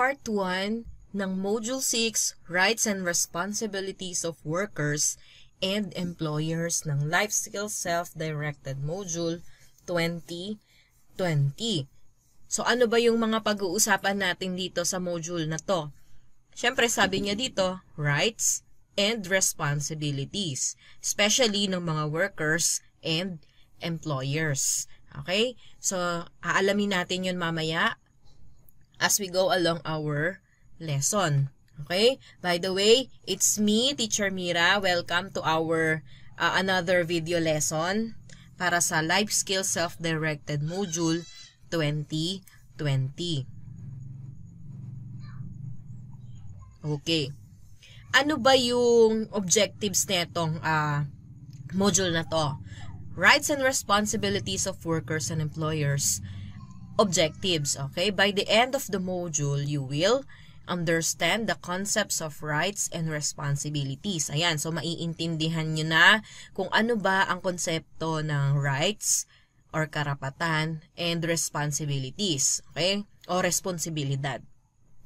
part 1 ng Module 6, Rights and Responsibilities of Workers and Employers ng Life Skills Self-Directed Module 2020. So ano ba yung mga pag-uusapan natin dito sa module na to? Siyempre sabi niya dito, rights and responsibilities, especially ng mga workers and employers. Okay? So, aalamin natin yun mamaya as we go along our lesson. Okay? By the way, it's me, Teacher Mira. Welcome to our uh, another video lesson para sa Life Skills Self-Directed Module 2020. Okay. Ano ba yung objectives netong uh, module na to? Rights and responsibilities of workers and employers objectives. Okay? By the end of the module, you will understand the concepts of rights and responsibilities. Ayan, so maiintindihan nyo na kung ano ba ang konsepto ng rights or karapatan and responsibilities. Okay? O responsibilidad.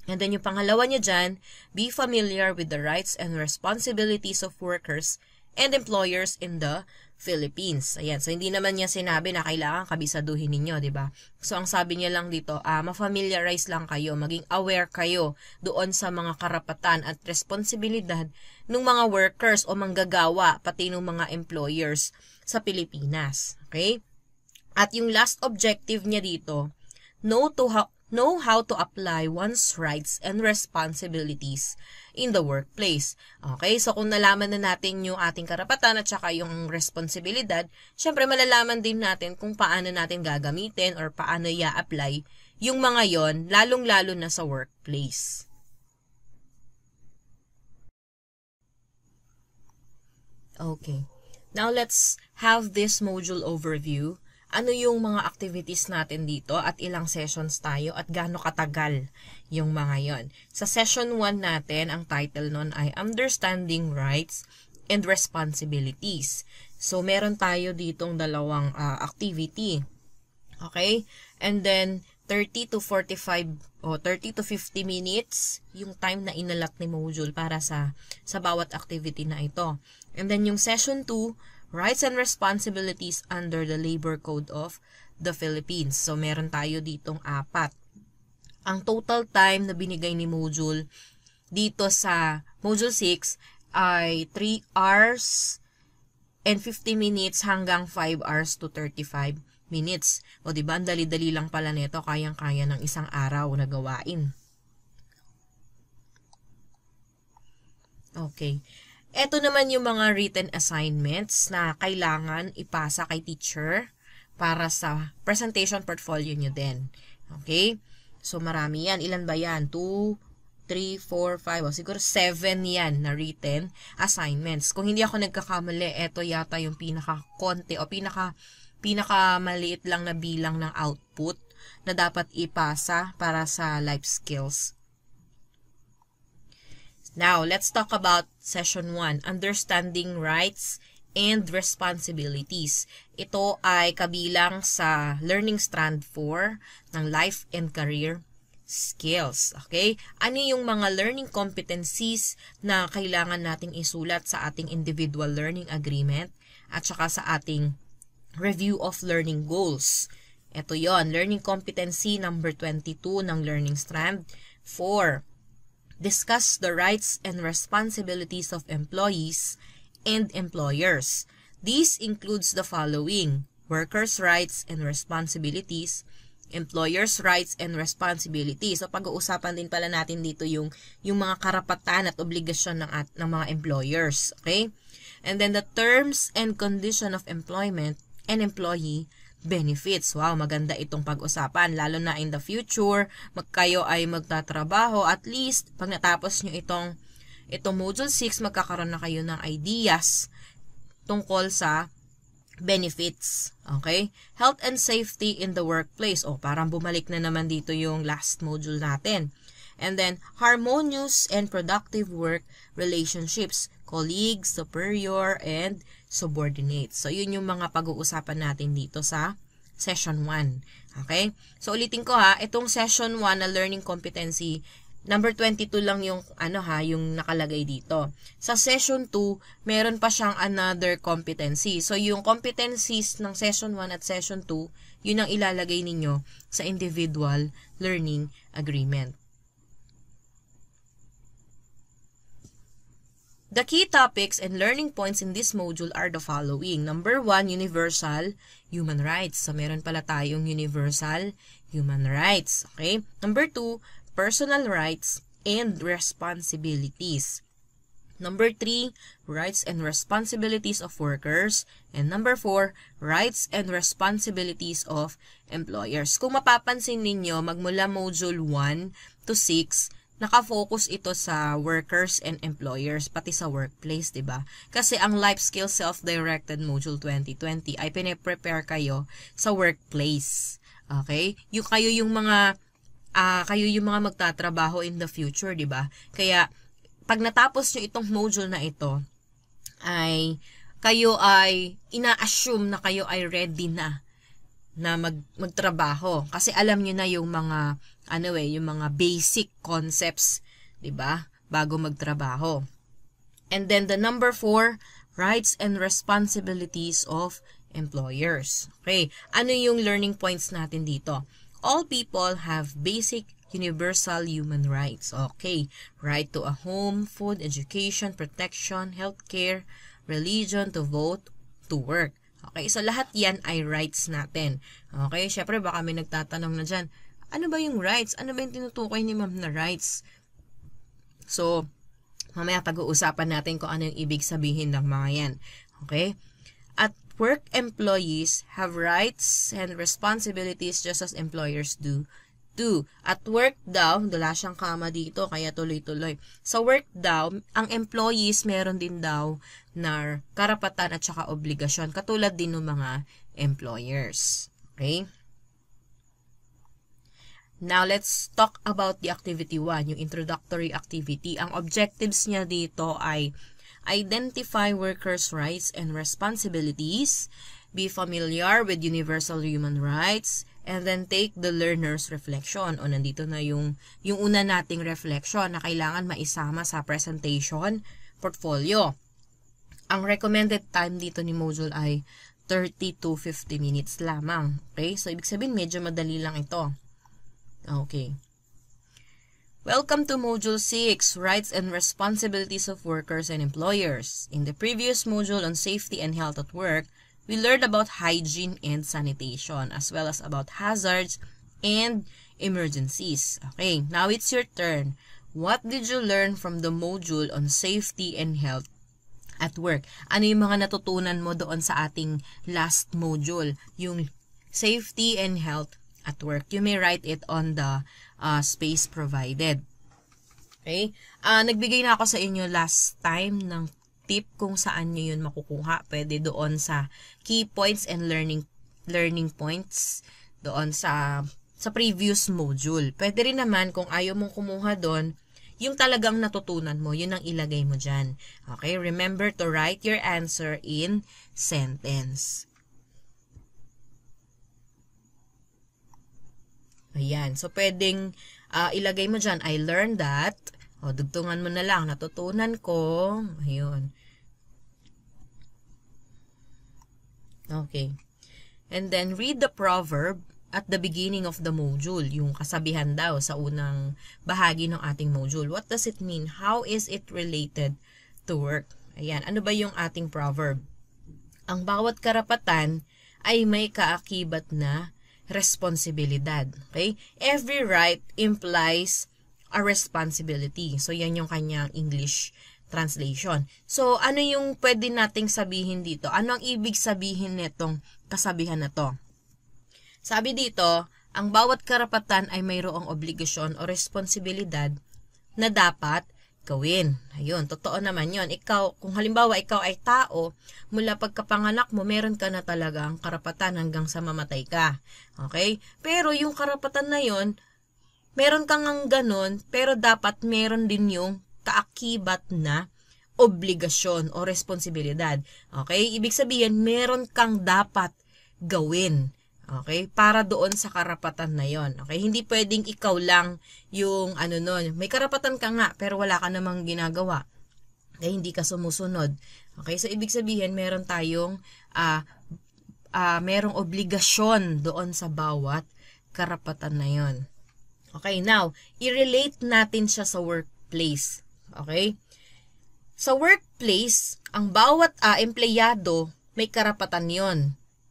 And then yung pangalawa niya dyan, be familiar with the rights and responsibilities of workers and employers in the Philippines. Ayan. So, hindi naman niya sinabi na kailangan kabisaduhin ninyo, di ba? So, ang sabi niya lang dito, uh, ma-familiarize lang kayo, maging aware kayo doon sa mga karapatan at responsibilidad ng mga workers o manggagawa, pati ng mga employers sa Pilipinas. Okay? At yung last objective niya dito, know to how, know how to apply one's rights and responsibilities in the workplace. Okay, so kung nalaman na natin yung ating karapatan at saka yung responsibilidad, syempre malalaman din natin kung paano natin gagamitin or paano i-apply yung mga yon lalong-lalo na sa workplace. Okay. Now let's have this module overview ano yung mga activities natin dito at ilang sessions tayo at gaano katagal yung mga yon. Sa session 1 natin, ang title nun ay Understanding Rights and Responsibilities. So, meron tayo ditong dalawang uh, activity. Okay? And then, 30 to 45 o 30 to 50 minutes yung time na inalat ni module para sa sa bawat activity na ito. And then yung session 2 rights and responsibilities under the Labor Code of the Philippines. So, meron tayo ditong apat. Ang total time na binigay ni module dito sa module 6 ay 3 hours and 50 minutes hanggang 5 hours to 35 minutes. O, di ba? Ang dali-dali lang pala nito, kayang-kaya ng isang araw na gawain. Okay. Ito naman yung mga written assignments na kailangan ipasa kay teacher para sa presentation portfolio nyo din. Okay? So, marami yan. Ilan ba yan? 2, 3, 4, 5, o siguro 7 yan na written assignments. Kung hindi ako nagkakamali, ito yata yung pinaka-konti o pinaka, pinaka-maliit lang na bilang ng output na dapat ipasa para sa life skills. Now, let's talk about session 1, understanding rights and responsibilities. Ito ay kabilang sa learning strand 4 ng life and career skills. Okay? Ano yung mga learning competencies na kailangan nating isulat sa ating individual learning agreement at saka sa ating review of learning goals. Ito yon learning competency number 22 ng learning strand 4 discuss the rights and responsibilities of employees and employers. This includes the following: workers' rights and responsibilities, employers' rights and responsibilities. So pag-uusapan din pala natin dito yung yung mga karapatan at obligasyon ng at, ng mga employers, okay? And then the terms and condition of employment and employee benefits. Wow, maganda itong pag-usapan. Lalo na in the future, mag kayo ay magtatrabaho, at least, pag natapos nyo itong, itong Module 6, magkakaroon na kayo ng ideas tungkol sa benefits. Okay? Health and safety in the workplace. O, oh, parang bumalik na naman dito yung last module natin. And then, harmonious and productive work relationships, colleagues, superior, and subordinates. So, yun yung mga pag-uusapan natin dito sa session 1. Okay? So, ulitin ko ha, itong session 1 na learning competency, Number 22 lang yung ano ha, yung nakalagay dito. Sa session 2, meron pa siyang another competency. So yung competencies ng session 1 at session 2, yun ang ilalagay ninyo sa individual learning agreement. The key topics and learning points in this module are the following. Number 1, universal human rights. So meron pala tayong universal human rights. Okay? Number 2, personal rights and responsibilities. Number 3, rights and responsibilities of workers. And number 4, rights and responsibilities of employers. Kung mapapansin ninyo, magmula module 1 to 6, nakafocus ito sa workers and employers, pati sa workplace, 'di ba? Kasi ang Life Skills Self-Directed Module 2020 ay pine-prepare kayo sa workplace. Okay? Yung kayo yung mga uh, kayo yung mga magtatrabaho in the future, di ba? Kaya, pag natapos nyo itong module na ito, ay kayo ay ina-assume na kayo ay ready na na mag, magtrabaho. Kasi alam nyo na yung mga, ano eh, yung mga basic concepts, di ba? Bago magtrabaho. And then the number four, rights and responsibilities of employers. Okay, ano yung learning points natin dito? all people have basic universal human rights. Okay, right to a home, food, education, protection, healthcare, religion, to vote, to work. Okay, so lahat yan ay rights natin. Okay, syempre baka may nagtatanong na dyan, ano ba yung rights? Ano ba yung tinutukoy ni ma'am na rights? So, mamaya pag-uusapan natin kung ano yung ibig sabihin ng mga yan. Okay? At work employees have rights and responsibilities just as employers do. Do. At work daw, dala siyang kama dito, kaya tuloy-tuloy. Sa work daw, ang employees meron din daw na karapatan at saka obligasyon, katulad din ng mga employers. Okay? Now, let's talk about the activity 1, yung introductory activity. Ang objectives niya dito ay identify workers' rights and responsibilities, be familiar with universal human rights, and then take the learner's reflection. O nandito na yung, yung una nating reflection na kailangan maisama sa presentation portfolio. Ang recommended time dito ni module ay 30 to 50 minutes lamang. Okay? So, ibig sabihin, medyo madali lang ito. Okay. Welcome to Module 6, Rights and Responsibilities of Workers and Employers. In the previous module on safety and health at work, we learned about hygiene and sanitation, as well as about hazards and emergencies. Okay, now it's your turn. What did you learn from the module on safety and health at work? Ano yung mga natutunan mo doon sa ating last module? Yung safety and health at work. You may write it on the uh, space provided. Okay? Uh, nagbigay na ako sa inyo last time ng tip kung saan nyo yun makukuha. Pwede doon sa key points and learning learning points doon sa sa previous module. Pwede rin naman kung ayaw mong kumuha doon, yung talagang natutunan mo, yun ang ilagay mo dyan. Okay? Remember to write your answer in sentence. Ayan. So, pwedeng uh, ilagay mo dyan, I learned that. O, dugtungan mo na lang. Natutunan ko. Ayun. Okay. And then, read the proverb at the beginning of the module. Yung kasabihan daw sa unang bahagi ng ating module. What does it mean? How is it related to work? Ayan. Ano ba yung ating proverb? Ang bawat karapatan ay may kaakibat na responsibilidad. Okay? Every right implies a responsibility. So, yan yung kanyang English translation. So, ano yung pwede nating sabihin dito? Ano ang ibig sabihin nitong kasabihan na to? Sabi dito, ang bawat karapatan ay mayroong obligasyon o responsibilidad na dapat gawin. Ayun, totoo naman yon. Ikaw, kung halimbawa ikaw ay tao, mula pagkapanganak mo, meron ka na talagang karapatan hanggang sa mamatay ka. Okay? Pero yung karapatan na yon, meron kang ang ganun, pero dapat meron din yung kaakibat na obligasyon o responsibilidad. Okay? Ibig sabihin, meron kang dapat gawin. Okay? Para doon sa karapatan na yon. Okay? Hindi pwedeng ikaw lang yung ano nun. May karapatan ka nga, pero wala ka namang ginagawa. Eh, hindi ka sumusunod. Okay? So, ibig sabihin, meron tayong, uh, uh, merong obligasyon doon sa bawat karapatan na yon. Okay? Now, i-relate natin siya sa workplace. Okay? Sa workplace, ang bawat uh, empleyado may karapatan yon,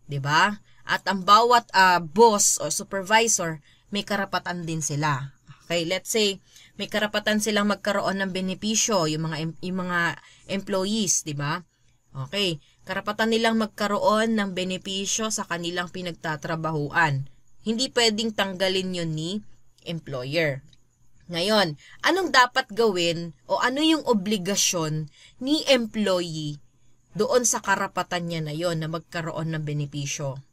'di ba? At ang bawat uh, boss o supervisor, may karapatan din sila. Okay, let's say, may karapatan silang magkaroon ng benepisyo, yung mga, yung mga employees, di ba? Okay, karapatan nilang magkaroon ng benepisyo sa kanilang pinagtatrabahuan. Hindi pwedeng tanggalin yun ni employer. Ngayon, anong dapat gawin o ano yung obligasyon ni employee doon sa karapatan niya na yon na magkaroon ng benepisyo?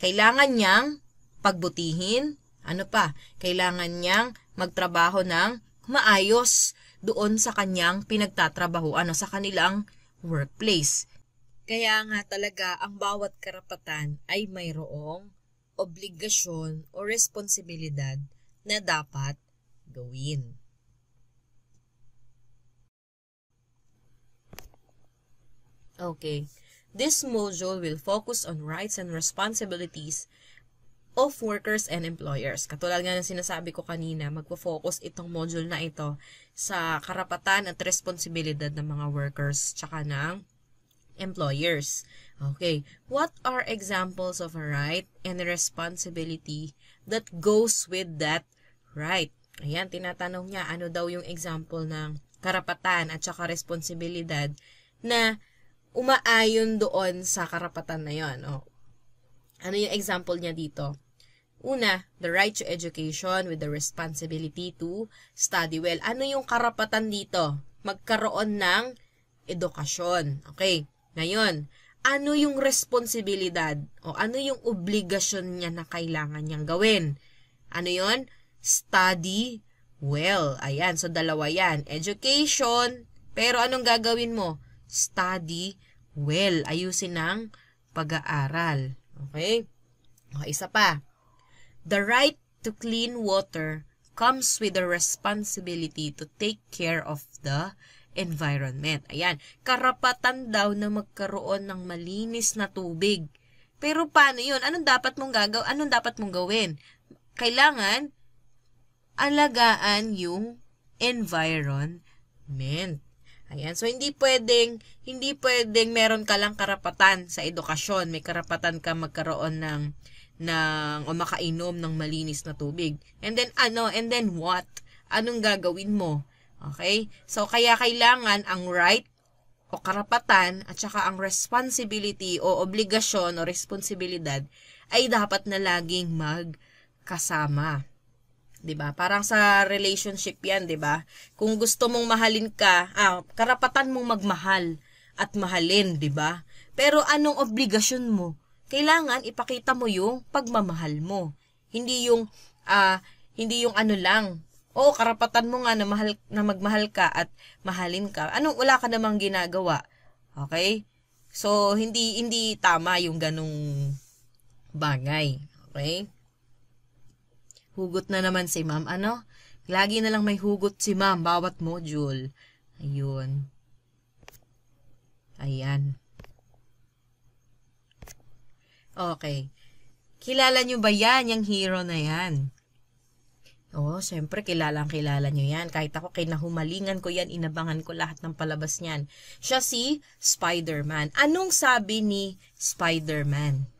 Kailangan niyang pagbutihin, ano pa, kailangan niyang magtrabaho ng maayos doon sa kanyang pinagtatrabaho, ano, sa kanilang workplace. Kaya nga talaga ang bawat karapatan ay mayroong obligasyon o responsibilidad na dapat gawin. Okay. This module will focus on rights and responsibilities of workers and employers. Katulad nga ng sinasabi ko kanina, magpo-focus itong module na ito sa karapatan at responsibilidad ng mga workers tsaka ng employers. Okay, what are examples of a right and a responsibility that goes with that right? Ayan, tinatanong niya ano daw yung example ng karapatan at saka responsibilidad na umaayon doon sa karapatan na yon. Oh. Ano yung example niya dito? Una, the right to education with the responsibility to study well. Ano yung karapatan dito? Magkaroon ng edukasyon. Okay. Ngayon, ano yung responsibilidad o ano yung obligasyon niya na kailangan niyang gawin? Ano yon? Study well. Ayan, so dalawa yan. Education, pero anong gagawin mo? Study well. Ayusin ng pag-aaral. Okay? O, isa pa. The right to clean water comes with the responsibility to take care of the environment. Ayan, karapatan daw na magkaroon ng malinis na tubig. Pero paano 'yun? Anong dapat mong gagaw? Anong dapat mong gawin? Kailangan alagaan yung environment. Ayan. So, hindi pwedeng, hindi pwedeng meron ka lang karapatan sa edukasyon. May karapatan ka magkaroon ng, ng, o makainom ng malinis na tubig. And then, ano, and then what? Anong gagawin mo? Okay? So, kaya kailangan ang right o karapatan at saka ang responsibility o obligasyon o responsibilidad ay dapat na laging magkasama. 'Di ba? Parang sa relationship 'yan, 'di ba? Kung gusto mong mahalin ka, ah, karapatan mong magmahal at mahalin, 'di ba? Pero anong obligasyon mo? Kailangan ipakita mo yung pagmamahal mo. Hindi yung ah, hindi yung ano lang. Oo, karapatan mo nga na mahal na magmahal ka at mahalin ka. Anong wala ka namang ginagawa? Okay? So hindi hindi tama yung ganung bagay. Okay? Hugot na naman si ma'am. Ano? Lagi na lang may hugot si ma'am bawat module. Ayun. Ayan. Okay. Kilala nyo ba yan, yung hero na yan? Oo, syempre kilalang kilala nyo yan. Kahit ako kinahumalingan ko yan, inabangan ko lahat ng palabas niyan. Siya si Spider-Man. Anong sabi ni Spider-Man?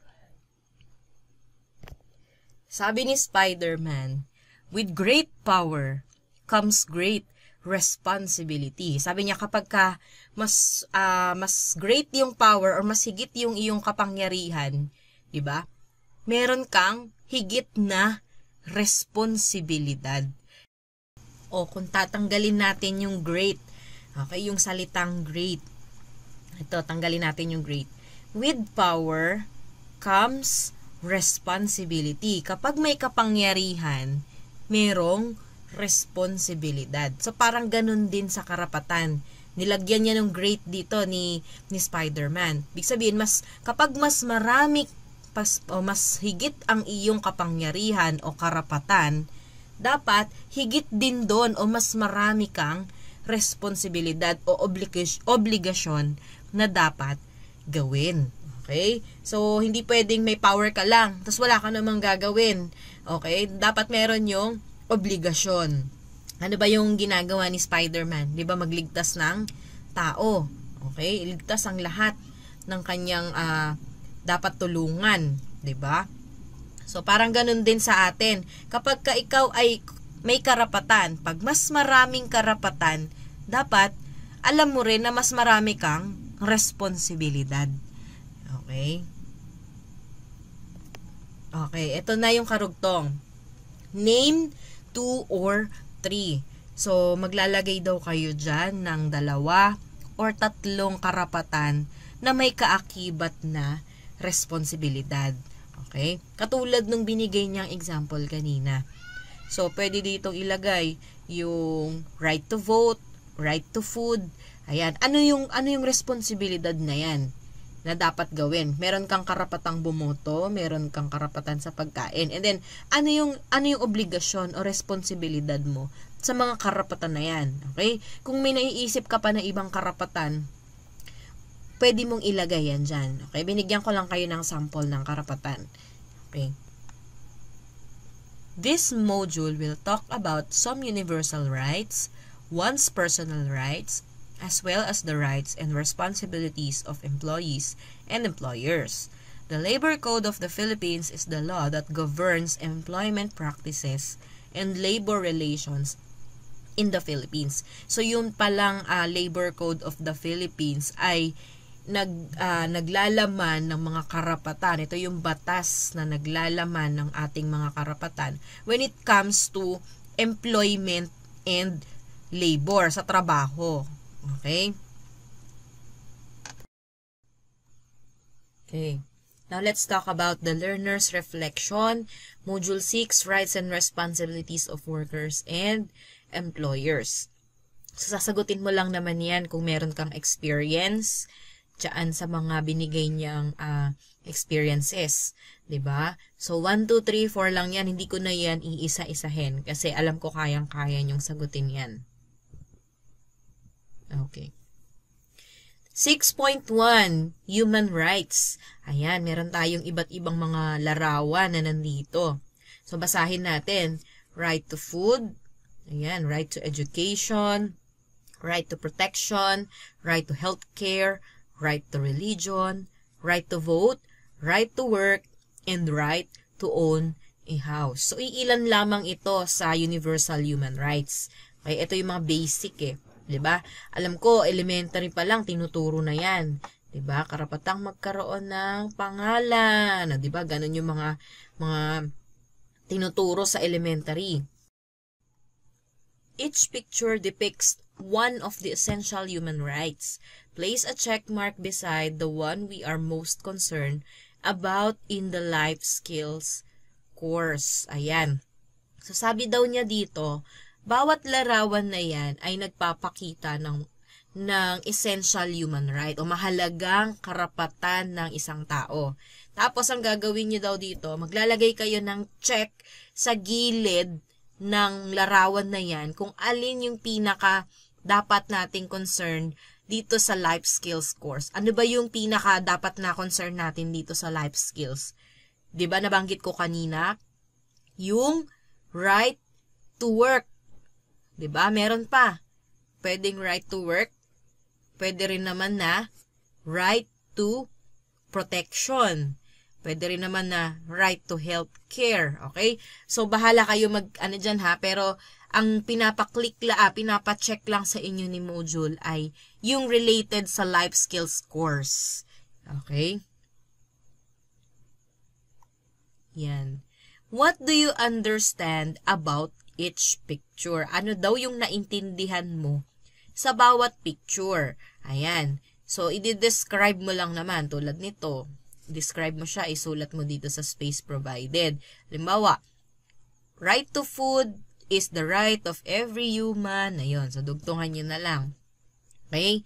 Sabi ni Spider-Man, with great power comes great responsibility. Sabi niya kapag ka mas uh, mas great yung power or mas higit yung iyong kapangyarihan, 'di ba? Meron kang higit na responsibilidad. O kung tatanggalin natin yung great, okay, yung salitang great. Ito, tanggalin natin yung great. With power comes responsibility. Kapag may kapangyarihan, merong responsibilidad. So parang ganun din sa karapatan. Nilagyan niya ng great dito ni ni Spider-Man. Big sabihin mas kapag mas marami pas, o mas higit ang iyong kapangyarihan o karapatan, dapat higit din doon o mas marami kang responsibilidad o obligasyon na dapat gawin. Okay? So, hindi pwedeng may power ka lang, tapos wala ka namang gagawin. Okay? Dapat meron yung obligasyon. Ano ba yung ginagawa ni Spider-Man? Di ba magligtas ng tao? Okay? Iligtas ang lahat ng kanyang uh, dapat tulungan. Di ba? So, parang ganun din sa atin. Kapag ka ikaw ay may karapatan, pag mas maraming karapatan, dapat alam mo rin na mas marami kang responsibilidad. Okay? Okay, ito na yung karugtong. Name two or three. So, maglalagay daw kayo dyan ng dalawa or tatlong karapatan na may kaakibat na responsibilidad. Okay? Katulad nung binigay niyang example kanina. So, pwede ditong ilagay yung right to vote, right to food. Ayan. Ano yung, ano yung responsibilidad na yan? Na dapat gawin. Meron kang karapatang bumoto, meron kang karapatan sa pagkain. And then, ano yung, ano yung obligasyon o responsibilidad mo sa mga karapatan na yan. Okay? Kung may naiisip ka pa na ibang karapatan, pwede mong ilagay yan dyan. Okay? Binigyan ko lang kayo ng sample ng karapatan. Okay? This module will talk about some universal rights, one's personal rights, as well as the rights and responsibilities of employees and employers. The Labor Code of the Philippines is the law that governs employment practices and labor relations in the Philippines. So yung palang uh, Labor Code of the Philippines ay nag uh, naglalaman ng mga karapatan. Ito yung batas na naglalaman ng ating mga karapatan when it comes to employment and labor sa trabaho. Okay? Okay. Now let's talk about the learner's reflection, module 6, rights and responsibilities of workers and employers. So, sasagutin mo lang naman yan kung meron kang experience dyan sa mga binigay niyang uh, experiences. ba diba? So, 1, 2, 3, 4 lang yan. Hindi ko na yan iisa-isahin kasi alam ko kayang-kaya niyong sagutin yan. Okay. 6.1, Human Rights. Ayan, meron tayong iba't ibang mga larawan na nandito. So, basahin natin. Right to food, Ayan, right to education, right to protection, right to health care, right to religion, right to vote, right to work, and right to own a house. So, iilan lamang ito sa universal human rights. Okay, ito yung mga basic eh. 'Di ba? Alam ko elementary pa lang tinuturo na 'yan. 'Di ba? Karapatang magkaroon ng pangalan, 'di ba? Ganun yung mga mga tinuturo sa elementary. Each picture depicts one of the essential human rights. Place a check mark beside the one we are most concerned about in the life skills course. Ayan. So, sabi daw niya dito, bawat larawan na yan ay nagpapakita ng ng essential human right o mahalagang karapatan ng isang tao. Tapos, ang gagawin niyo daw dito, maglalagay kayo ng check sa gilid ng larawan na yan kung alin yung pinaka dapat nating concern dito sa life skills course. Ano ba yung pinaka dapat na concern natin dito sa life skills? 'Di ba nabanggit ko kanina yung right to work. 'Di ba? Meron pa. Pwedeng right to work. Pwede rin naman na right to protection. Pwede rin naman na right to health care. Okay? So, bahala kayo mag, ano dyan ha, pero ang pinapaklik la, ah, pinapacheck lang sa inyo ni module ay yung related sa life skills course. Okay? Yan. What do you understand about each picture? Ano daw yung naintindihan mo sa bawat picture? Ayan. So, i-describe mo lang naman tulad nito describe mo siya, isulat mo dito sa space provided. Halimbawa, right to food is the right of every human. Ayun, so dugtungan nyo na lang. Okay?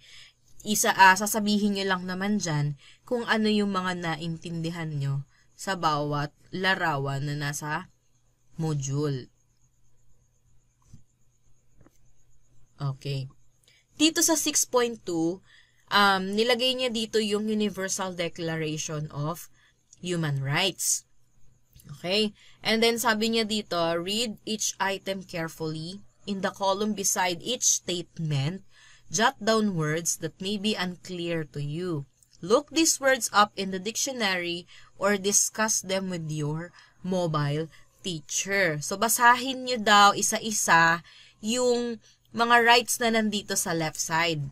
Isa, uh, sasabihin nyo lang naman dyan kung ano yung mga naintindihan nyo sa bawat larawan na nasa module. Okay. Dito sa 6.2, um, nilagay niya dito yung Universal Declaration of Human Rights. Okay? And then sabi niya dito, read each item carefully. In the column beside each statement, jot down words that may be unclear to you. Look these words up in the dictionary or discuss them with your mobile teacher. So, basahin nyo daw isa-isa yung mga rights na nandito sa left side.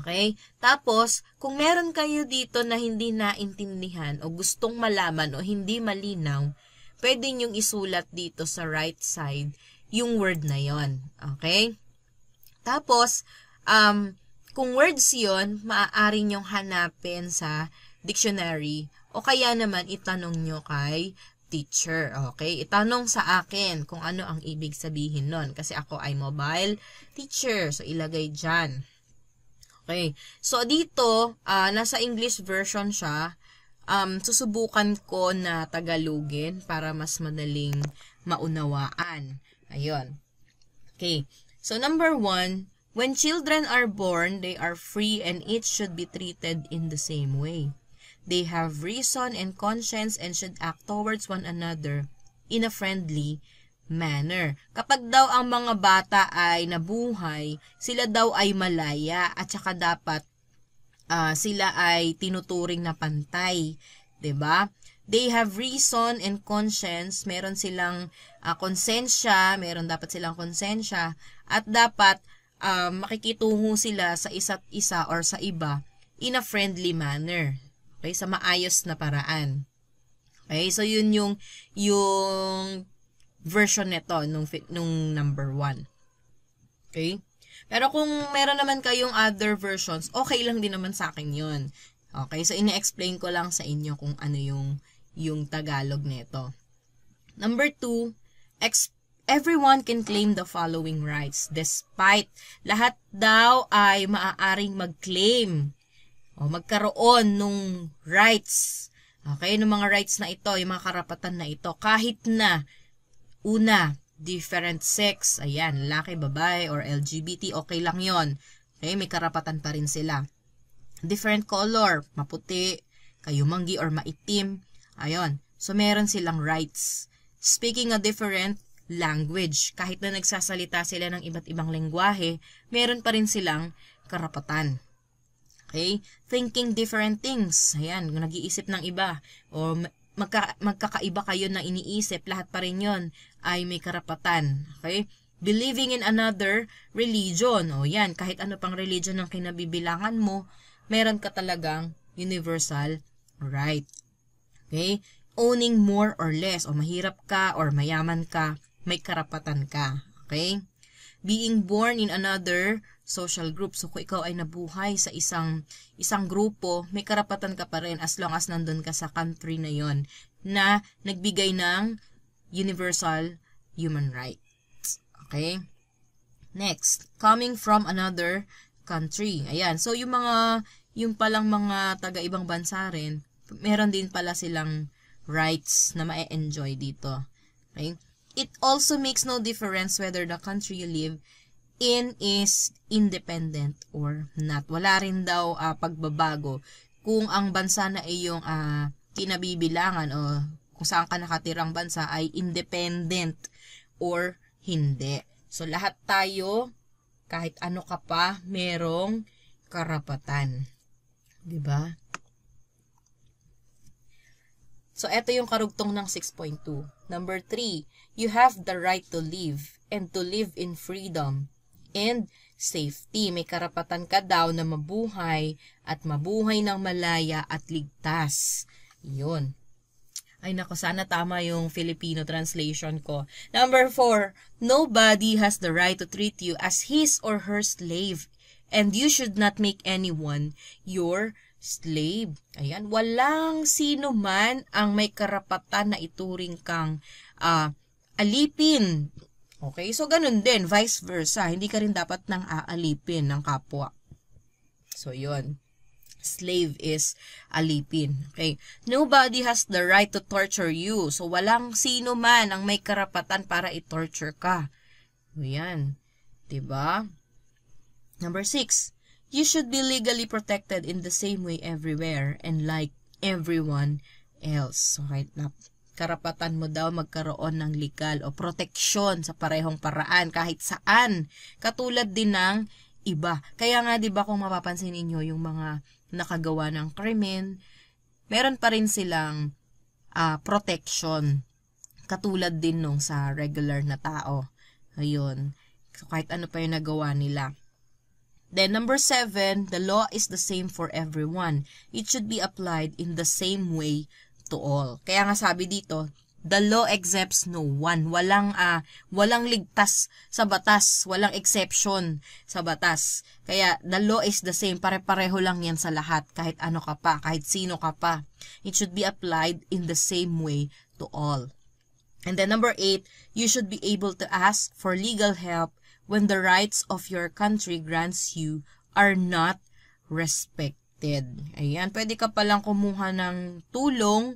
Okay? Tapos, kung meron kayo dito na hindi naintindihan o gustong malaman o hindi malinaw, pwede nyong isulat dito sa right side yung word na yon. Okay? Tapos, um, kung words yon maaari nyong hanapin sa dictionary o kaya naman itanong nyo kay teacher. Okay? Itanong sa akin kung ano ang ibig sabihin nun. Kasi ako ay mobile teacher. So, ilagay dyan. Okay. So, dito, uh, nasa English version siya. Um, susubukan ko na Tagalogin para mas madaling maunawaan. Ayun. Okay. So, number one, when children are born, they are free and each should be treated in the same way. They have reason and conscience and should act towards one another in a friendly manner. Kapag daw ang mga bata ay nabuhay, sila daw ay malaya at saka dapat uh, sila ay tinuturing na pantay. 'di ba? They have reason and conscience, meron silang uh, konsensya, meron dapat silang konsensya at dapat uh, makikitungo sila sa isa't isa or sa iba in a friendly manner. Okay, sa maayos na paraan. Okay, so yun yung yung version nito nung nung number 1. Okay? Pero kung meron naman kayong other versions, okay lang din naman sa akin 'yun. Okay, so ine-explain ko lang sa inyo kung ano yung yung Tagalog nito. Number 2, everyone can claim the following rights despite lahat daw ay maaaring mag-claim o magkaroon nung rights. Okay, ng mga rights na ito, yung mga karapatan na ito, kahit na, una, different sex, ayan, lalaki, babae, or LGBT, okay lang yon Okay, may karapatan pa rin sila. Different color, maputi, kayumanggi, or maitim, ayon. So, meron silang rights. Speaking a different language, kahit na nagsasalita sila ng iba't ibang lengguwahe, meron pa rin silang karapatan. Okay? Thinking different things. Ayan, nag-iisip ng iba. O magka, magkakaiba kayo na iniisip, lahat pa rin yon ay may karapatan. Okay? Believing in another religion. O yan, kahit ano pang religion ng kinabibilangan mo, meron ka talagang universal right. Okay? Owning more or less. O mahirap ka or mayaman ka, may karapatan ka. Okay? Being born in another social group. So, kung ikaw ay nabuhay sa isang isang grupo, may karapatan ka pa rin as long as nandun ka sa country na yon na nagbigay ng universal human rights. Okay? Next, coming from another country. Ayan. So, yung mga, yung palang mga taga-ibang bansa rin, meron din pala silang rights na ma-enjoy dito. Okay? It also makes no difference whether the country you live in is independent or not. Wala rin daw uh, pagbabago kung ang bansa na iyong uh, kinabibilangan o kung saan ka nakatirang bansa ay independent or hindi. So, lahat tayo, kahit ano ka pa, merong karapatan. ba? Diba? So, ito yung karugtong ng 6.2. Number 3, you have the right to live and to live in freedom and safety. May karapatan ka daw na mabuhay at mabuhay ng malaya at ligtas. Yun. Ay nako, sana tama yung Filipino translation ko. Number four, nobody has the right to treat you as his or her slave. And you should not make anyone your slave. Ayan, walang sino man ang may karapatan na ituring kang uh, alipin Okay? So, ganun din, vice versa. Hindi ka rin dapat nang aalipin ng kapwa. So, yun. slave is alipin. Okay? Nobody has the right to torture you. So, walang sino man ang may karapatan para i-torture ka. O yan. Diba? Number six, you should be legally protected in the same way everywhere and like everyone else. Okay? Karapatan mo daw magkaroon ng legal o proteksyon sa parehong paraan kahit saan. Katulad din ng iba. Kaya nga 'di ba kung mapapansin niyo yung mga nakagawa ng krimen, meron pa rin silang uh, protection. Katulad din nung sa regular na tao. Ayun. So, kahit ano pa yung nagawa nila. Then, number seven, the law is the same for everyone. It should be applied in the same way to all. Kaya nga sabi dito, The law exempts no one. Walang uh, walang ligtas sa batas, walang exception sa batas. Kaya the law is the same, pare-pareho lang 'yan sa lahat kahit ano ka pa, kahit sino ka pa. It should be applied in the same way to all. And then number eight, you should be able to ask for legal help when the rights of your country grants you are not respected. Ayan, pwede ka palang kumuha ng tulong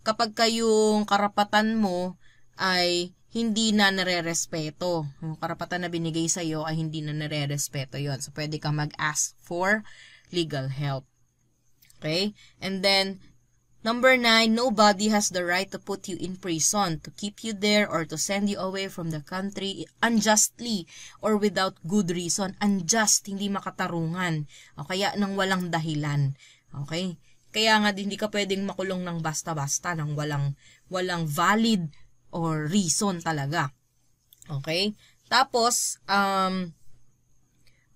kapag kayong karapatan mo ay hindi na nare-respeto. Yung karapatan na binigay sa iyo ay hindi na nare-respeto yon So, pwede kang mag-ask for legal help. Okay? And then, number nine, nobody has the right to put you in prison, to keep you there, or to send you away from the country unjustly or without good reason. Unjust, hindi makatarungan. O kaya nang walang dahilan. Okay? Kaya nga hindi ka pwedeng makulong ng basta-basta ng walang walang valid or reason talaga. Okay? Tapos um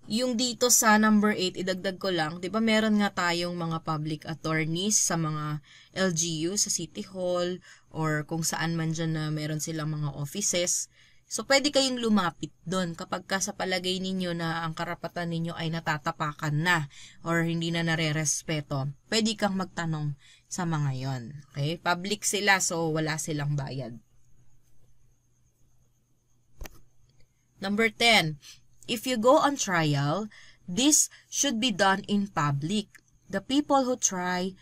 yung dito sa number 8, idagdag ko lang, 'di ba meron nga tayong mga public attorneys sa mga LGU, sa City Hall, or kung saan man dyan na meron silang mga offices. So, pwede kayong lumapit doon kapag ka sa palagay ninyo na ang karapatan ninyo ay natatapakan na or hindi na nare-respeto. Pwede kang magtanong sa mga yon. Okay? Public sila, so wala silang bayad. Number 10. If you go on trial, this should be done in public. The people who try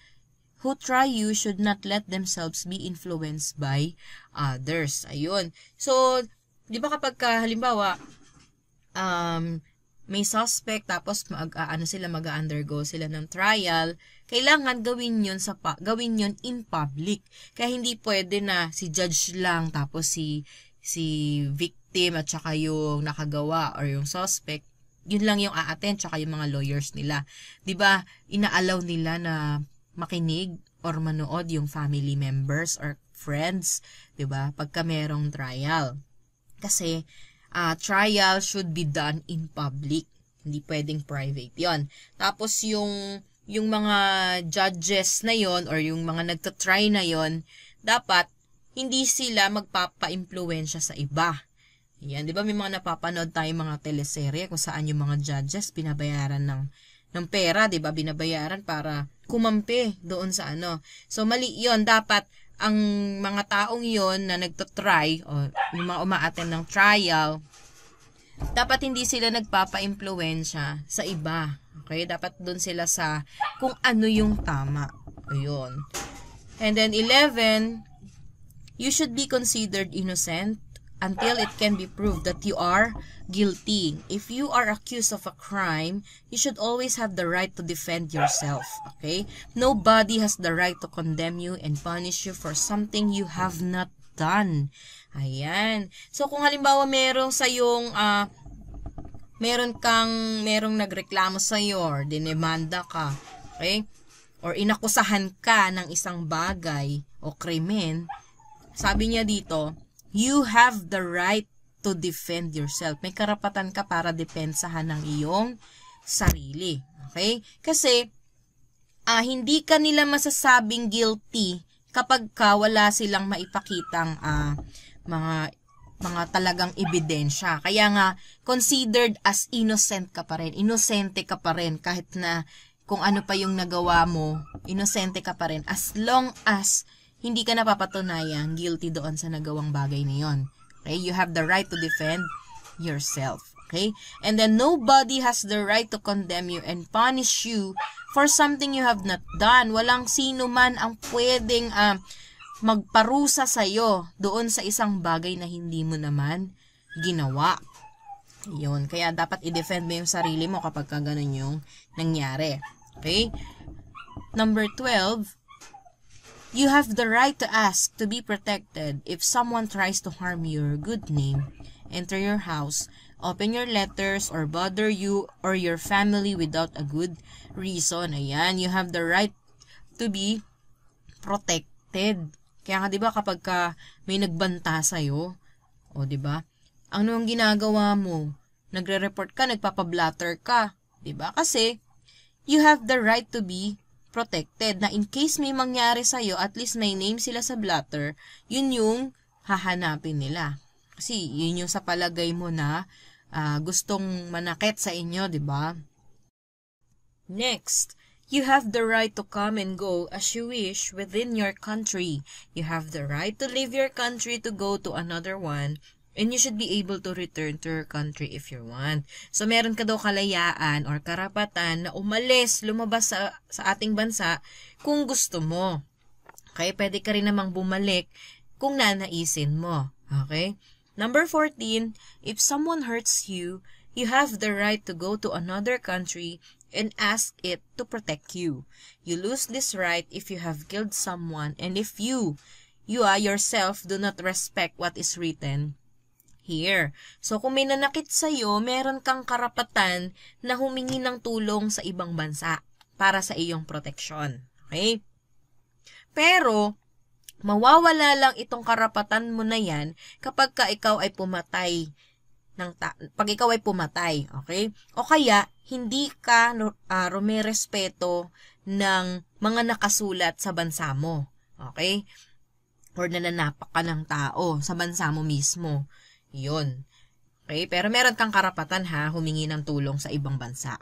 who try you should not let themselves be influenced by others. Ayun. So, di ba kapag ka, halimbawa, um, may suspect tapos mag uh, ano sila mag-undergo sila ng trial, kailangan gawin 'yon sa gawin 'yon in public. Kaya hindi pwede na si judge lang tapos si si victim at saka yung nakagawa or yung suspect yun lang yung a-attend tsaka yung mga lawyers nila. 'Di ba? Inaalaw nila na makinig or manood yung family members or friends, 'di ba? Pagka merong trial. Kasi uh, trial should be done in public. Hindi pwedeng private yon Tapos yung, yung mga judges na yon or yung mga nagtatry na yon dapat hindi sila magpapa-impluensya sa iba. Yan, di ba may mga napapanood tayo mga teleserye kung saan yung mga judges binabayaran ng ng pera, 'di ba? Binabayaran para kumampi doon sa ano. So mali 'yon, dapat ang mga taong yon na nagtatry o yung mga umaaten ng trial, dapat hindi sila nagpapa-impluensya sa iba. Okay? Dapat doon sila sa kung ano yung tama. Ayun. And then 11, you should be considered innocent until it can be proved that you are guilty. If you are accused of a crime, you should always have the right to defend yourself. Okay? Nobody has the right to condemn you and punish you for something you have not done. Ayan. So, kung halimbawa merong sa yung uh, meron kang, merong nagreklamo sa iyo or dinemanda ka, okay? Or inakusahan ka ng isang bagay o krimen, sabi niya dito, You have the right to defend yourself. May karapatan ka para depensahan ng iyong sarili. Okay? Kasi, uh, hindi ka nila masasabing guilty kapag ka wala silang maipakitang uh, mga mga talagang ebidensya. Kaya nga, considered as innocent ka pa rin. Inosente ka pa rin kahit na kung ano pa yung nagawa mo, inosente ka pa rin. As long as hindi ka napapatunayan guilty doon sa nagawang bagay na yon. Okay? You have the right to defend yourself. Okay? And then nobody has the right to condemn you and punish you for something you have not done. Walang sino man ang pwedeng uh, magparusa sa'yo doon sa isang bagay na hindi mo naman ginawa. Yun. Kaya dapat i-defend mo yung sarili mo kapag ka ganun yung nangyari. Okay? Number 12, you have the right to ask to be protected if someone tries to harm your good name, enter your house, open your letters, or bother you or your family without a good reason. Ayan, you have the right to be protected. Kaya nga 'di ba kapag ka may nagbanta sa iyo, o 'di ba? Ano ang ginagawa mo? Nagre-report ka, nagpapa-blatter ka, 'di ba? Kasi you have the right to be protected na in case may mangyari sa iyo, at least may name sila sa blatter, yun yung hahanapin nila. Kasi yun yung sa palagay mo na uh, gustong manakit sa inyo, 'di ba? Next, You have the right to come and go as you wish within your country. You have the right to leave your country to go to another one And you should be able to return to your country if you want. So, meron ka daw kalayaan or karapatan na umalis, lumabas sa, sa ating bansa kung gusto mo. Okay? Pwede ka rin namang bumalik kung nanaisin mo. Okay? Number 14, if someone hurts you, you have the right to go to another country and ask it to protect you. You lose this right if you have killed someone and if you, you are yourself, do not respect what is written here. So, kung may nanakit sa'yo, meron kang karapatan na humingi ng tulong sa ibang bansa para sa iyong proteksyon. Okay? Pero, mawawala lang itong karapatan mo na yan kapag ka ikaw ay pumatay ng ta- pag ikaw ay pumatay, okay? O kaya hindi ka uh, rumerespeto ng mga nakasulat sa bansa mo, okay? Or nananapak ka ng tao sa bansa mo mismo. Yun. Okay? Pero meron kang karapatan ha, humingi ng tulong sa ibang bansa.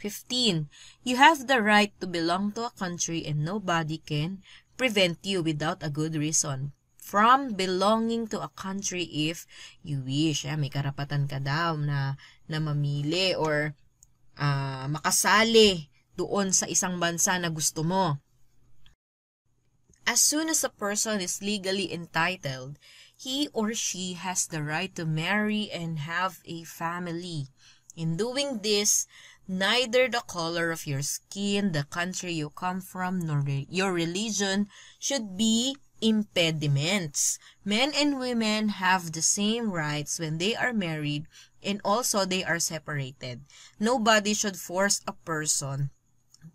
15. You have the right to belong to a country and nobody can prevent you without a good reason from belonging to a country if you wish. Eh, may karapatan ka daw na, na mamili or uh, makasali doon sa isang bansa na gusto mo. As soon as a person is legally entitled, he or she has the right to marry and have a family. In doing this, neither the color of your skin, the country you come from, nor your religion should be impediments. Men and women have the same rights when they are married and also they are separated. Nobody should force a person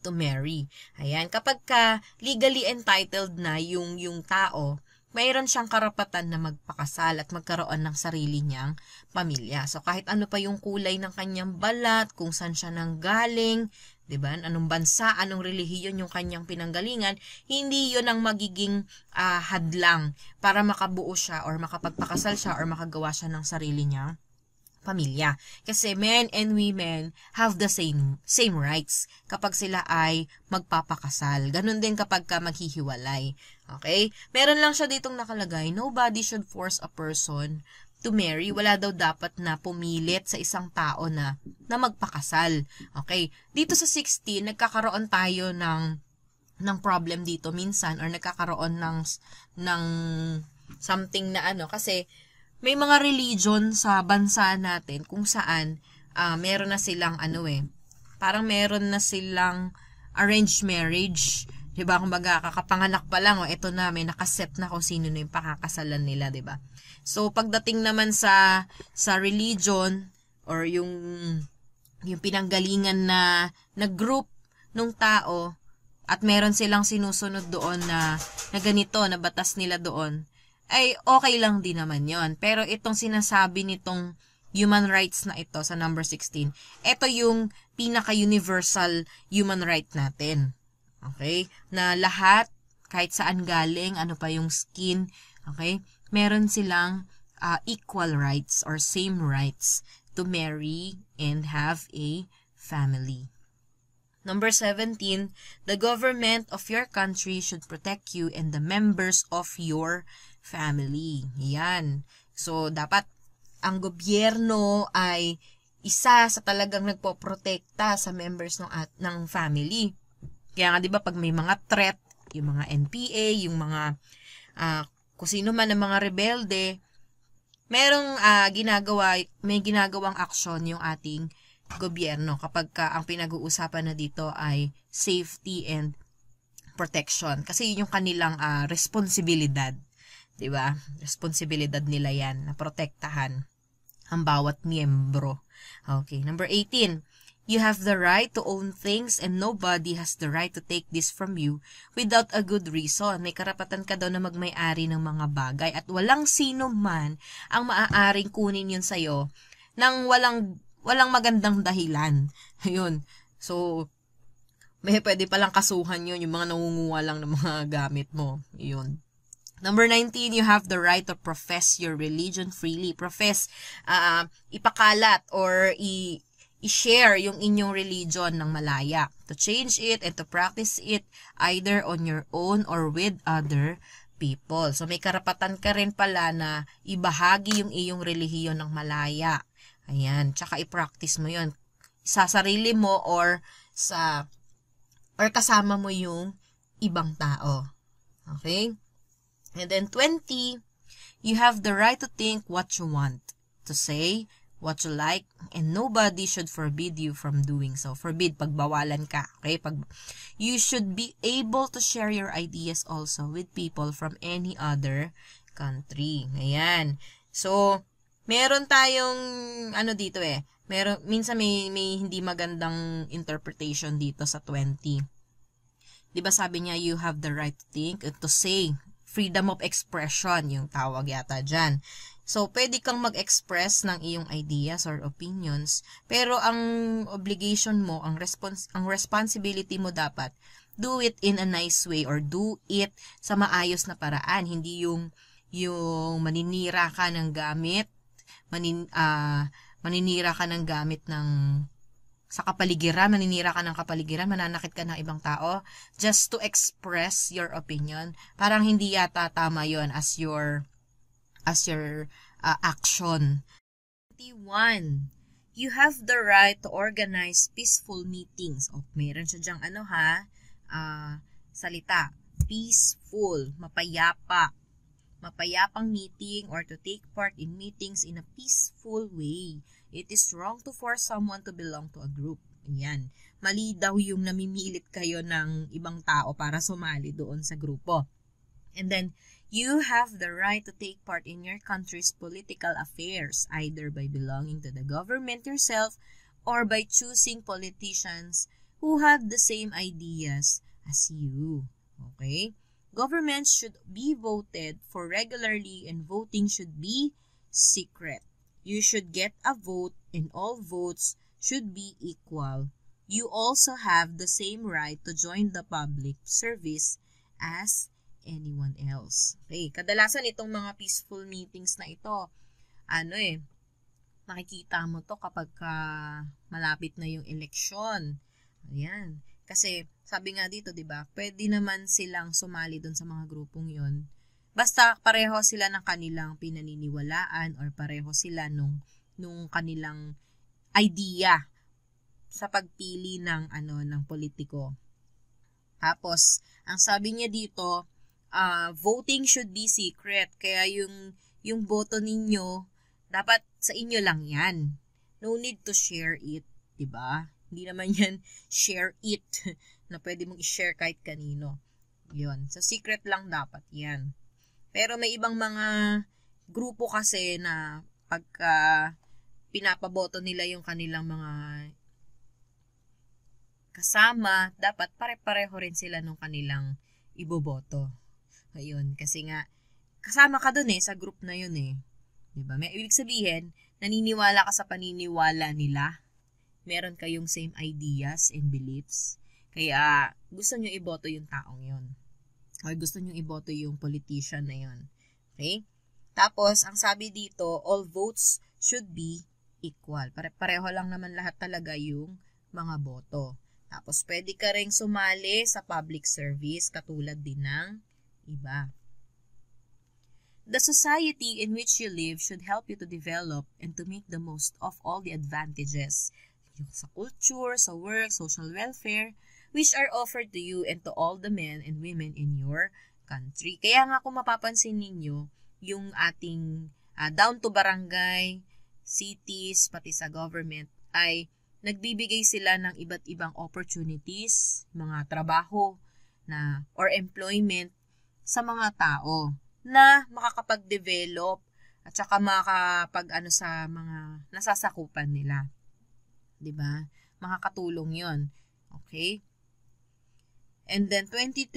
to marry. Ayan, kapag ka legally entitled na yung, yung tao, mayroon siyang karapatan na magpakasal at magkaroon ng sarili niyang pamilya. So, kahit ano pa yung kulay ng kanyang balat, kung saan siya nang galing, 'di ba? Anong bansa, anong relihiyon yung kanyang pinanggalingan, hindi 'yon ang magiging uh, hadlang para makabuo siya or makapagpakasal siya or makagawa siya ng sarili niyang pamilya. Kasi men and women have the same same rights kapag sila ay magpapakasal. Ganun din kapag ka maghihiwalay. Okay? Meron lang siya ditong nakalagay, nobody should force a person to marry. Wala daw dapat na pumilit sa isang tao na, na magpakasal. Okay? Dito sa 16, nagkakaroon tayo ng ng problem dito minsan or nagkakaroon ng ng something na ano kasi may mga religion sa bansa natin kung saan uh, meron na silang ano eh, parang meron na silang arranged marriage. 'Di ba? Kumbaga kakapanganak pa lang, oh, eto na may nakaset na kung sino na yung pakakasalan nila, 'di ba? So pagdating naman sa sa religion or yung yung pinanggalingan na na group ng tao at meron silang sinusunod doon na na ganito na batas nila doon ay okay lang din naman yon Pero itong sinasabi nitong human rights na ito sa number 16, ito yung pinaka-universal human right natin. Okay? Na lahat, kahit saan galing, ano pa yung skin, okay? Meron silang uh, equal rights or same rights to marry and have a family. Number 17, the government of your country should protect you and the members of your family. Yan. So, dapat ang gobyerno ay isa sa talagang nagpoprotekta sa members ng at ng family. Kaya nga 'di ba pag may mga threat, yung mga NPA, yung mga uh, kung sino man ng mga rebelde, merong uh, ginagawa, may ginagawang aksyon yung ating gobyerno kapag ka ang pinag-uusapan na dito ay safety and protection. Kasi yun yung kanilang uh, responsibilidad. 'Di ba? Responsibilidad nila 'yan na protektahan ang bawat miyembro. Okay, number 18. You have the right to own things and nobody has the right to take this from you without a good reason. May karapatan ka daw na magmay-ari ng mga bagay at walang sino man ang maaaring kunin yun sa'yo nang walang, walang magandang dahilan. Ayun. So, may pwede palang kasuhan yun, yung mga nangunguha lang ng mga gamit mo. Yun. Number 19, you have the right to profess your religion freely. Profess, uh, ipakalat or i- i-share yung inyong religion ng malaya. To change it and to practice it either on your own or with other people. So may karapatan ka rin pala na ibahagi yung iyong relihiyon ng malaya. Ayan, tsaka i-practice mo yun. Sa sarili mo or sa or kasama mo yung ibang tao. Okay? And then 20, you have the right to think what you want, to say what you like, and nobody should forbid you from doing so. Forbid, pagbawalan ka. Okay? Pag, you should be able to share your ideas also with people from any other country. Ayan. So, meron tayong, ano dito eh, meron, minsan may, may hindi magandang interpretation dito sa 20. Di ba sabi niya, you have the right to think, to say, freedom of expression, yung tawag yata dyan. So, pwede kang mag-express ng iyong ideas or opinions, pero ang obligation mo, ang, respons ang responsibility mo dapat, do it in a nice way or do it sa maayos na paraan. Hindi yung, yung maninira ka ng gamit, manin, uh, maninira ka ng gamit ng sa kapaligiran, maninira ka ng kapaligiran, mananakit ka ng ibang tao, just to express your opinion. Parang hindi yata tama yon as your as your uh, action. 21. You have the right to organize peaceful meetings. O, oh, meron siya dyang ano ha, uh, salita. Peaceful, mapayapa. Mapayapang meeting or to take part in meetings in a peaceful way. It is wrong to force someone to belong to a group. Yan. Mali daw yung namimilit kayo ng ibang tao para sumali doon sa grupo. And then, You have the right to take part in your country's political affairs, either by belonging to the government yourself or by choosing politicians who have the same ideas as you. Okay? Governments should be voted for regularly and voting should be secret. You should get a vote and all votes should be equal. You also have the same right to join the public service as anyone else. Okay, kadalasan itong mga peaceful meetings na ito, ano eh, makikita mo to kapag ka malapit na yung eleksyon. Ayan. Kasi, sabi nga dito, di ba, pwede naman silang sumali doon sa mga grupong yon Basta pareho sila ng kanilang pinaniniwalaan or pareho sila nung, nung kanilang idea sa pagpili ng ano ng politiko. Tapos, ang sabi niya dito, uh, voting should be secret. Kaya yung, yung boto ninyo, dapat sa inyo lang yan. No need to share it, ba? Diba? Hindi naman yan share it na pwede mong i-share kahit kanino. Yun. So, secret lang dapat yan. Pero may ibang mga grupo kasi na pagka pinapaboto nila yung kanilang mga kasama, dapat pare-pareho rin sila nung kanilang iboboto. Ayun, kasi nga, kasama ka dun eh, sa group na yun eh. Diba? May ibig sabihin, naniniwala ka sa paniniwala nila. Meron kayong same ideas and beliefs. Kaya, gusto nyo iboto yung taong yun. O gusto nyo iboto yung politician na yun. Okay? Tapos, ang sabi dito, all votes should be equal. Pare pareho lang naman lahat talaga yung mga boto. Tapos, pwede ka rin sumali sa public service katulad din ng iba. The society in which you live should help you to develop and to make the most of all the advantages sa culture, sa work, social welfare, which are offered to you and to all the men and women in your country. Kaya nga kung mapapansin ninyo, yung ating uh, down to barangay, cities, pati sa government, ay nagbibigay sila ng iba't ibang opportunities, mga trabaho na or employment sa mga tao na makakapag-develop at saka makakapag ano sa mga nasasakupan nila. 'Di ba? Makakatulong 'yon. Okay? And then 23,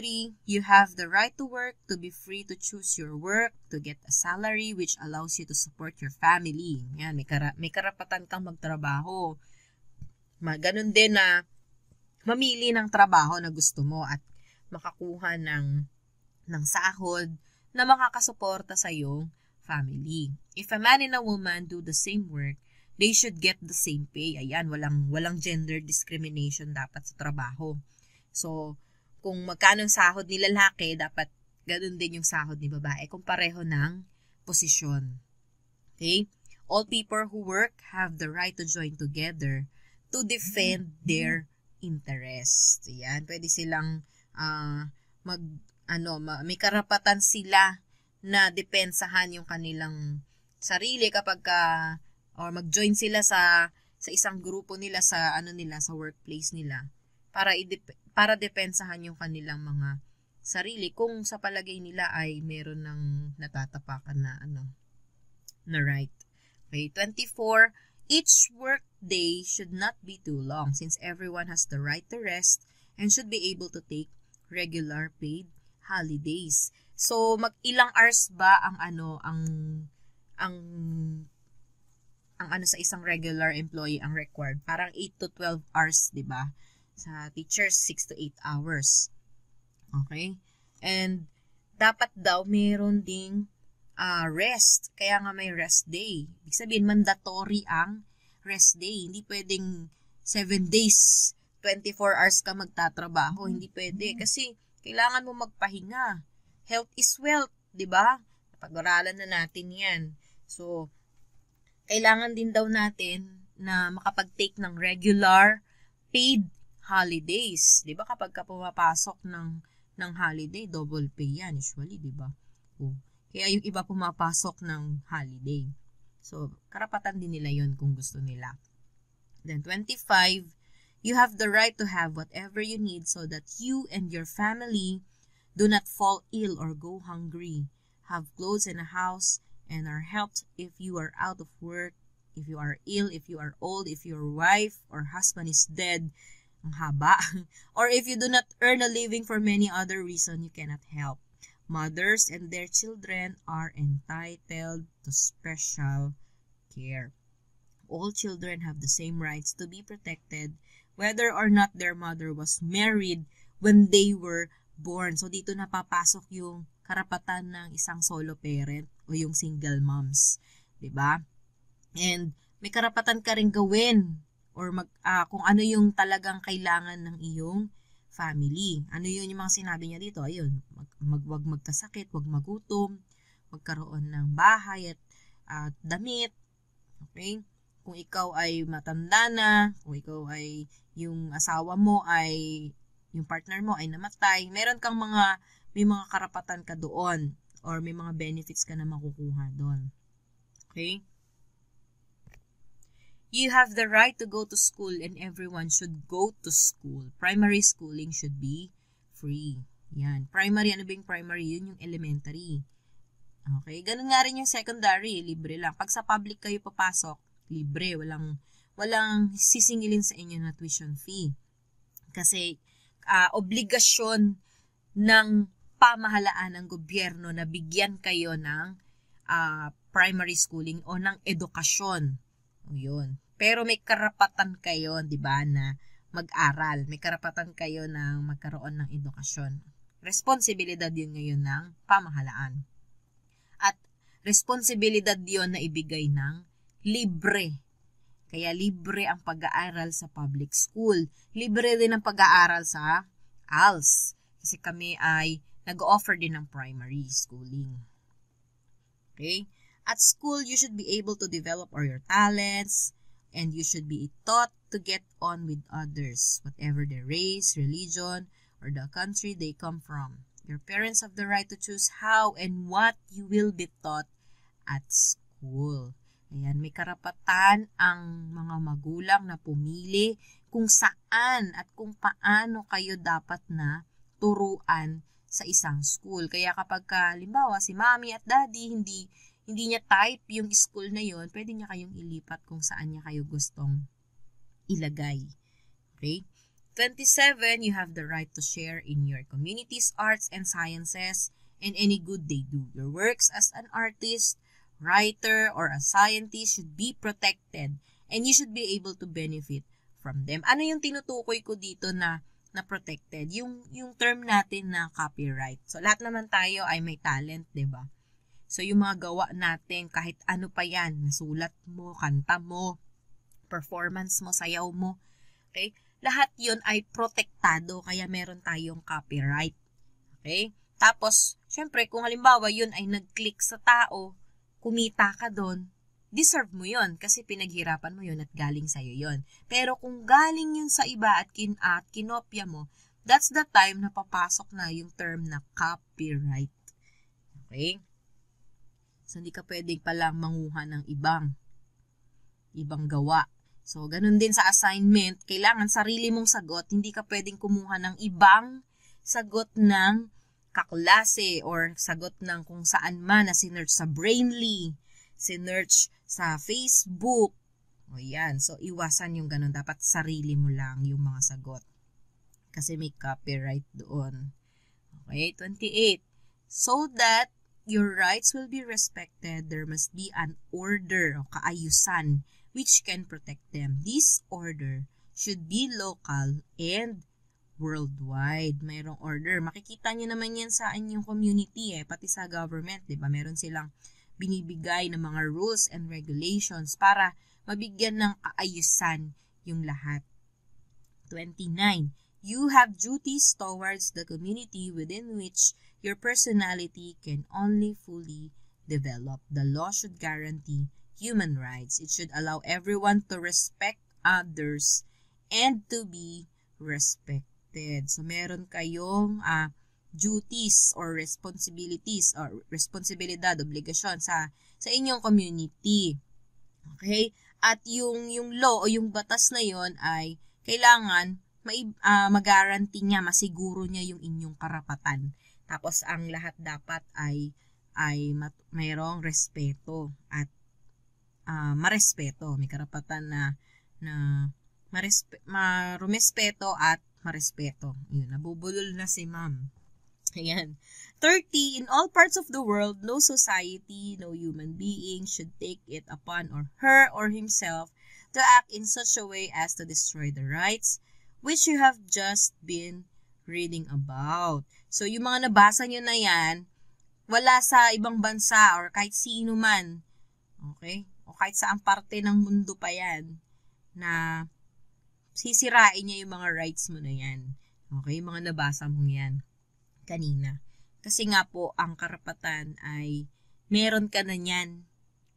you have the right to work, to be free to choose your work, to get a salary which allows you to support your family. Yan, may, kara- may karapatan kang magtrabaho. Ganun din na mamili ng trabaho na gusto mo at makakuha ng, ng sahod na makakasuporta sa iyong family. If a man and a woman do the same work, they should get the same pay. Ayan, walang, walang gender discrimination dapat sa trabaho. So, kung magkano ang sahod ni lalaki, dapat ganun din yung sahod ni babae kung pareho ng posisyon. Okay? All people who work have the right to join together to defend their interests. Ayan, pwede silang uh, mag ano, may karapatan sila na depensahan yung kanilang sarili kapag ka, or mag-join sila sa sa isang grupo nila sa ano nila sa workplace nila para idep- para depensahan yung kanilang mga sarili kung sa palagay nila ay meron ng natatapakan na ano na right. Okay, 24 each work day should not be too long since everyone has the right to rest and should be able to take regular paid holidays. So, mag ilang hours ba ang ano, ang, ang, ang ano sa isang regular employee ang required? Parang 8 to 12 hours, di ba? Sa teachers, 6 to 8 hours. Okay? And, dapat daw meron ding uh, rest. Kaya nga may rest day. Ibig sabihin, mandatory ang rest day. Hindi pwedeng 7 days, 24 hours ka magtatrabaho. Hindi pwede. Kasi, kailangan mo magpahinga. Health is wealth, 'di ba? Pag-aralan na natin 'yan. So, kailangan din daw natin na makapag-take ng regular paid holidays. 'Di ba kapag ka pumapasok ng ng holiday, double pay 'yan usually, 'di ba? Oh. Kaya yung iba pumapasok ng holiday. So, karapatan din nila 'yon kung gusto nila. Then 25 You have the right to have whatever you need so that you and your family do not fall ill or go hungry, have clothes and a house, and are helped if you are out of work, if you are ill, if you are old, if your wife or husband is dead, ang haba, or if you do not earn a living for many other reason you cannot help. Mothers and their children are entitled to special care. All children have the same rights to be protected whether or not their mother was married when they were born. So, dito napapasok yung karapatan ng isang solo parent o yung single moms. ba diba? And may karapatan ka rin gawin or mag, uh, kung ano yung talagang kailangan ng iyong family. Ano yun yung mga sinabi niya dito? Ayun, mag, mag, wag magkasakit, wag magutom, magkaroon ng bahay at uh, damit. Okay? Kung ikaw ay matanda na, kung ikaw ay yung asawa mo ay yung partner mo ay namatay, meron kang mga may mga karapatan ka doon or may mga benefits ka na makukuha doon. Okay? You have the right to go to school and everyone should go to school. Primary schooling should be free. Yan. Primary, ano ba yung primary? Yun yung elementary. Okay? Ganun nga rin yung secondary, libre lang. Pag sa public kayo papasok, libre. Walang walang sisingilin sa inyo na tuition fee. Kasi uh, obligasyon ng pamahalaan ng gobyerno na bigyan kayo ng uh, primary schooling o ng edukasyon. O yun. Pero may karapatan kayo, di ba, na mag-aral. May karapatan kayo na magkaroon ng edukasyon. Responsibilidad yun ngayon ng pamahalaan. At responsibilidad yon na ibigay ng libre kaya libre ang pag-aaral sa public school. Libre din ang pag-aaral sa ALS. Kasi kami ay nag-offer din ng primary schooling. Okay? At school, you should be able to develop all your talents, and you should be taught to get on with others, whatever their race, religion, or the country they come from. Your parents have the right to choose how and what you will be taught at school. Ayan, may karapatan ang mga magulang na pumili kung saan at kung paano kayo dapat na turuan sa isang school. Kaya kapag ka, limbawa, si mommy at daddy hindi hindi niya type yung school na yon, pwede niya kayong ilipat kung saan niya kayo gustong ilagay. Okay? 27, you have the right to share in your community's arts and sciences and any good they do. Your works as an artist, writer, or a scientist should be protected and you should be able to benefit from them. Ano yung tinutukoy ko dito na na protected? Yung yung term natin na copyright. So lahat naman tayo ay may talent, 'di ba? So yung mga gawa natin kahit ano pa 'yan, nasulat mo, kanta mo, performance mo, sayaw mo, okay? Lahat 'yon ay protektado kaya meron tayong copyright. Okay? Tapos, syempre kung halimbawa 'yun ay nag-click sa tao, kumita ka doon, deserve mo yon kasi pinaghirapan mo yon at galing sa'yo yon. Pero kung galing yun sa iba at, kin at kinopya mo, that's the time na papasok na yung term na copyright. Okay? So, hindi ka pwedeng palang manguha ng ibang ibang gawa. So, ganun din sa assignment, kailangan sarili mong sagot, hindi ka pwedeng kumuha ng ibang sagot ng kaklase or sagot ng kung saan man na sinerch sa Brainly, sinerch sa Facebook. O yan. So, iwasan yung ganun. Dapat sarili mo lang yung mga sagot. Kasi may copyright doon. Okay, 28. So that your rights will be respected, there must be an order o kaayusan which can protect them. This order should be local and worldwide. Mayroong order. Makikita niyo naman yan sa inyong community eh, pati sa government, 'di ba? Meron silang binibigay ng mga rules and regulations para mabigyan ng kaayusan yung lahat. 29. You have duties towards the community within which your personality can only fully develop. The law should guarantee human rights. It should allow everyone to respect others and to be respected. So, meron kayong uh, duties or responsibilities or responsibilidad, obligasyon sa sa inyong community. Okay? At yung yung law o yung batas na yon ay kailangan may uh, mag-guarantee niya, masiguro niya yung inyong karapatan. Tapos ang lahat dapat ay ay mat, mayroong respeto at uh, marespeto, may karapatan na na marespe, marumespeto at marespeto. Yun, nabubulol na si ma'am. Ayan. 30. In all parts of the world, no society, no human being should take it upon or her or himself to act in such a way as to destroy the rights which you have just been reading about. So, yung mga nabasa nyo na yan, wala sa ibang bansa or kahit sino man, okay? O kahit saang parte ng mundo pa yan, na sisirain niya yung mga rights mo na yan. Okay? Yung mga nabasa mo yan kanina. Kasi nga po, ang karapatan ay meron ka na niyan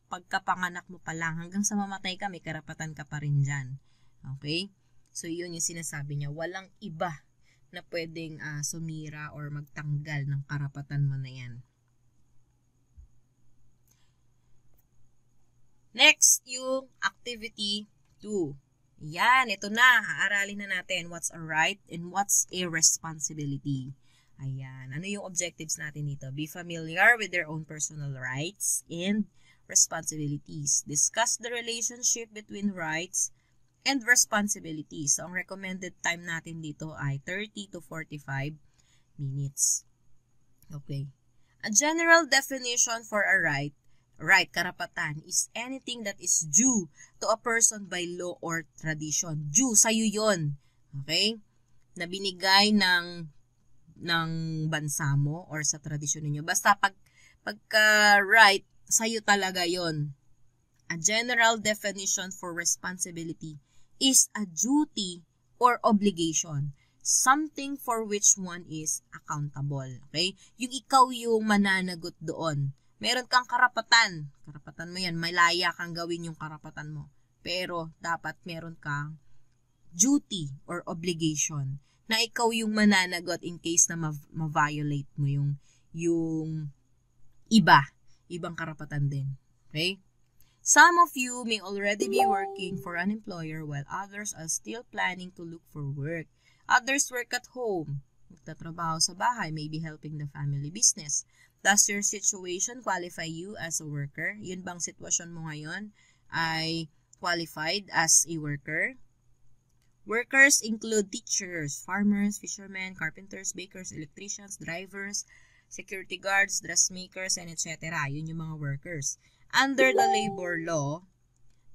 pagkapanganak mo pa lang. Hanggang sa mamatay ka, may karapatan ka pa rin dyan. Okay? So, yun yung sinasabi niya. Walang iba na pwedeng uh, sumira or magtanggal ng karapatan mo na yan. Next, yung activity 2. Yan, ito na. Aaralin na natin what's a right and what's a responsibility. Ayan. Ano yung objectives natin dito? Be familiar with their own personal rights and responsibilities. Discuss the relationship between rights and responsibilities. So, ang recommended time natin dito ay 30 to 45 minutes. Okay. A general definition for a right, right, karapatan, is anything that is due to a person by law or tradition. Due, sa'yo yon Okay? Na binigay ng ng bansa mo or sa tradisyon ninyo. Basta pag pagka right, sa'yo talaga yon. A general definition for responsibility is a duty or obligation. Something for which one is accountable. Okay? Yung ikaw yung mananagot doon. Meron kang karapatan. Karapatan mo yan. Malaya kang gawin yung karapatan mo. Pero, dapat meron kang duty or obligation na ikaw yung mananagot in case na ma-violate mo yung yung iba, ibang karapatan din. Okay? Some of you may already be working for an employer while others are still planning to look for work. Others work at home. Magtatrabaho sa bahay, maybe helping the family business. Does your situation qualify you as a worker? Yun bang sitwasyon mo ngayon ay qualified as a worker? Workers include teachers, farmers, fishermen, carpenters, bakers, electricians, drivers, security guards, dressmakers, and etc. Yun yung mga workers. Under the labor law,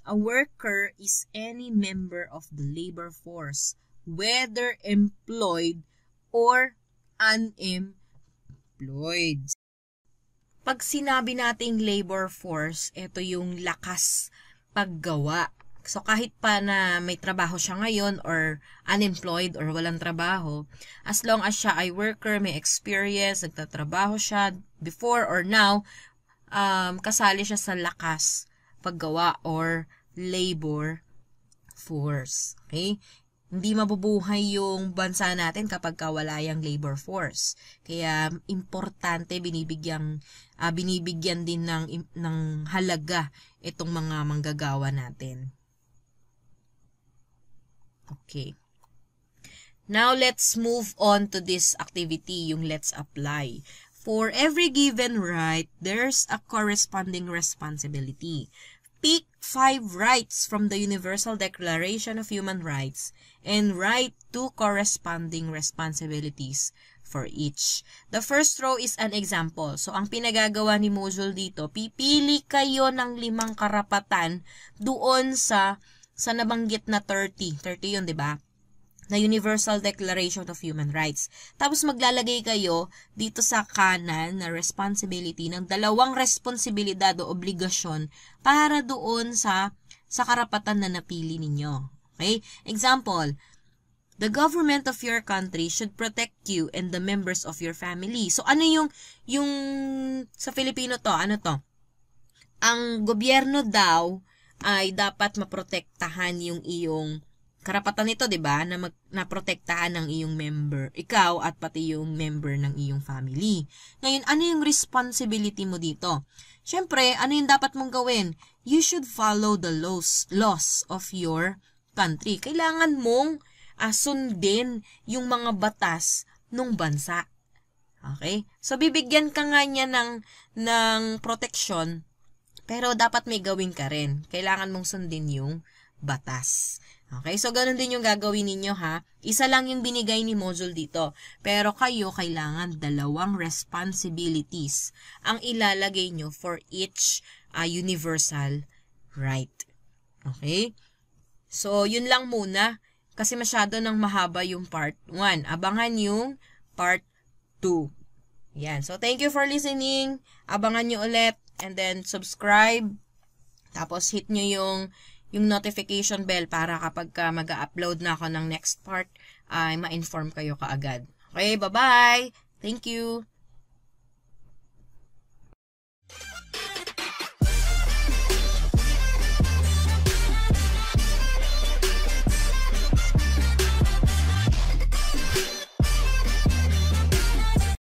a worker is any member of the labor force, whether employed or unemployed. Pag sinabi nating labor force, ito yung lakas paggawa. So kahit pa na may trabaho siya ngayon or unemployed or walang trabaho, as long as siya ay worker, may experience, nagtatrabaho siya before or now, um, kasali siya sa lakas paggawa or labor force. Okay? Hindi mabubuhay yung bansa natin kapag wala yung labor force. Kaya importante binibigyan uh, binibigyan din ng ng halaga itong mga manggagawa natin. Okay. Now let's move on to this activity, yung let's apply. For every given right, there's a corresponding responsibility. Pick five rights from the Universal Declaration of Human Rights and write two corresponding responsibilities for each. The first row is an example. So, ang pinagagawa ni Mojul dito, pipili kayo ng limang karapatan doon sa sa nabanggit na 30. 30 yun, di ba? Na Universal Declaration of Human Rights. Tapos maglalagay kayo dito sa kanan na responsibility ng dalawang responsibilidad o obligasyon para doon sa sa karapatan na napili ninyo. Okay? Example, the government of your country should protect you and the members of your family. So ano yung yung sa Filipino to, ano to? Ang gobyerno daw ay dapat maprotektahan yung iyong karapatan nito, 'di ba, na mag, na protektahan ng iyong member, ikaw at pati yung member ng iyong family. Ngayon, ano yung responsibility mo dito? Syempre, ano yung dapat mong gawin? You should follow the laws, laws of your country. Kailangan mong uh, sundin yung mga batas ng bansa. Okay? So, bibigyan ka nga niya ng, ng protection, pero dapat may gawin ka rin. Kailangan mong sundin yung batas. Okay, so ganun din yung gagawin ninyo ha. Isa lang yung binigay ni module dito. Pero kayo kailangan dalawang responsibilities ang ilalagay nyo for each uh, universal right. Okay? So, yun lang muna. Kasi masyado nang mahaba yung part 1. Abangan yung part 2. Yan. So, thank you for listening. Abangan nyo ulit. And then, subscribe. Tapos, hit nyo yung yung notification bell para kapag ka mag-upload na ako ng next part, ay ma-inform kayo kaagad. Okay, bye-bye! Thank you!